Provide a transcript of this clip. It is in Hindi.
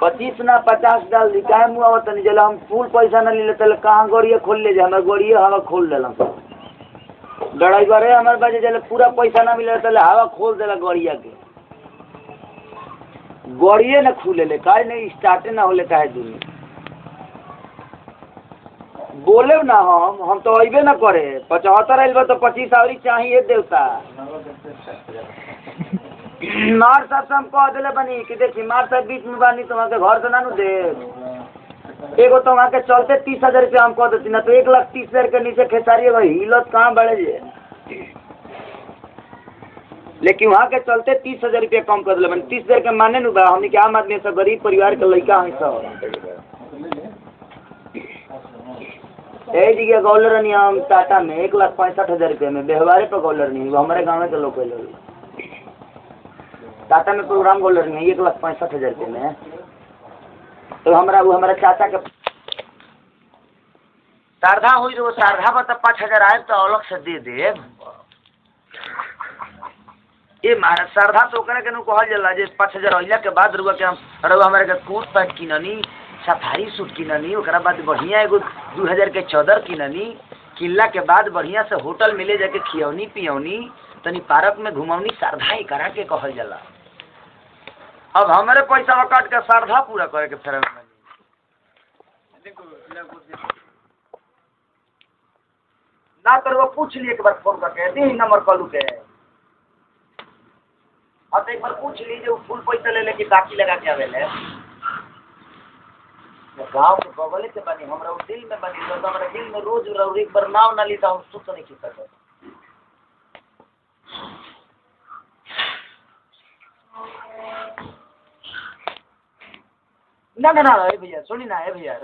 पच्चीस ना पचास डाल दी काहे मुँह आवत नहीं जला हम फूल पैसा ना ले तले कहाँ गड़िए खोल ले जाए, हमारे गड़िए हवा खोल देला। ड्राइवर है हमारे पास जले पूरा पैसा ना मिले तले हवा खोल दिल गड़िया के। गड़िए ना खुले ले, काहे नहीं, स्टार्टे ना होले काहे दुनिया। बोले ना हम हम तो अबे ना करे, पचहत्तर आइल तो पच्चीस आवरी चाहिए देवता। मार साहब से हम कह दिले बनी कि देखी, मार साहब बीच में बानी तो वहाँ के घर से ना नु दे एगो तो वहाँ के चलते तीस हज़ार रुपया हम कह देती ना तो एक लाख तीस हज़ार के नीचे खेसारी हिलत कहाँ बढ़े जे लेकिन वहाँ के चलते तीस हज़ार रुपया कम कर दिले बनी। तीस हज़ार के माने नु बा हमने के आम आदमी सब गरीब परिवार के लड़का हैं सब। यही जगह गौलर नहीं, हम टाटा में एक लाख पैंसठ हज़ार रुपये में, व्यवहारे पर गौलर नहीं हमारे गाँव के लोग टाटा में प्रोग्राम गौलर नहीं है एक लाख पैंसठ हज़ार रुपये में। तो हमारा, वो हमारा चाचा के शारदा हुई तो शारदा पर तो पाँच हज़ार आए तो अलग से दे दे। ये महाराज शारदा तो ओकरा के कहल जाला जे पाँच हज़ार अइला के बाद रुआ के हम रुआ हमारे के कोट पैंट किननी, सफारी सूट किननी बाद बढ़िया एगो दू हज़ार के चादर किननी किनला के बाद बढ़िया से होटल में ले जाके खियौनी पियौनी, तनी पार्क में घुमौनी श्रद्धा ही करा के कहल जाला। अब हमारे पैसा काट के श्रद्धा पूरा करे के फेर। ना कर वो पूछ लिए एक बार फ़ोन करके दी नंबर कॉल के तो एक बार पूछ लीजिए फुल पैसा ले लेके बाकी लगा के आवेले गाँव के बगले से बनी हमरा दिल में बनी तो हमरा दिल में रोज एक बार नाव ना ली तो हम सुत नहीं खी ना ना ना ए भैया सुनी ना ए भैया